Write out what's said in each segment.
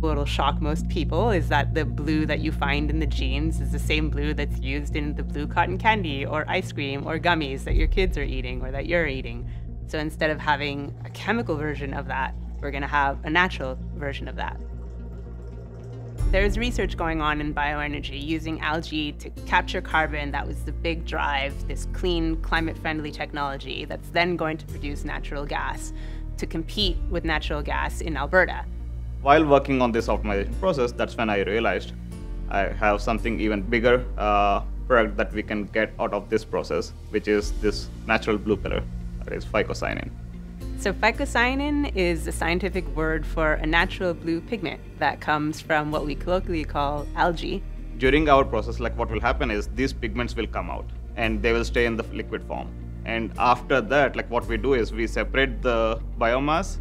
What'll shock most people is that the blue that you find in the jeans is the same blue that's used in the blue cotton candy or ice cream or gummies that your kids are eating or that you're eating. So instead of having a chemical version of that, we're going to have a natural version of that. There's research going on in bioenergy using algae to capture carbon. That was the big drive, this clean, climate friendly technology that's then going to produce natural gas to compete with natural gas in Alberta. While working on this optimization process, that's when I realized I have something even bigger uh, product that we can get out of this process, which is this natural blue color, that is phycocyanin. So, phycocyanin is a scientific word for a natural blue pigment that comes from what we colloquially call algae. During our process, like what will happen is these pigments will come out and they will stay in the liquid form. And after that, like what we do is we separate the biomass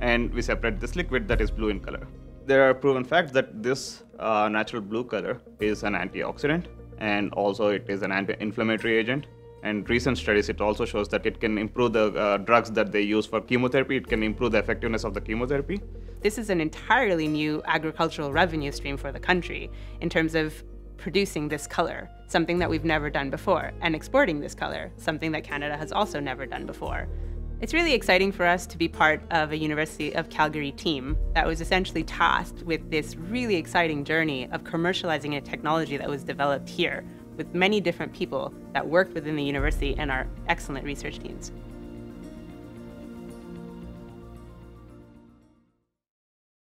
and we separate this liquid that is blue in color. There are proven facts that this uh, natural blue color is an antioxidant and also it is an anti-inflammatory agent. And recent studies it also shows that it can improve the uh, drugs that they use for chemotherapy. It can improve the effectiveness of the chemotherapy. This is an entirely new agricultural revenue stream for the country in terms of producing this color something that we've never done before and exporting this color something that canada has also never done before it's really exciting for us to be part of a University of Calgary team that was essentially tasked with this really exciting journey of commercializing a technology that was developed here with many different people that worked within the university and our excellent research teams.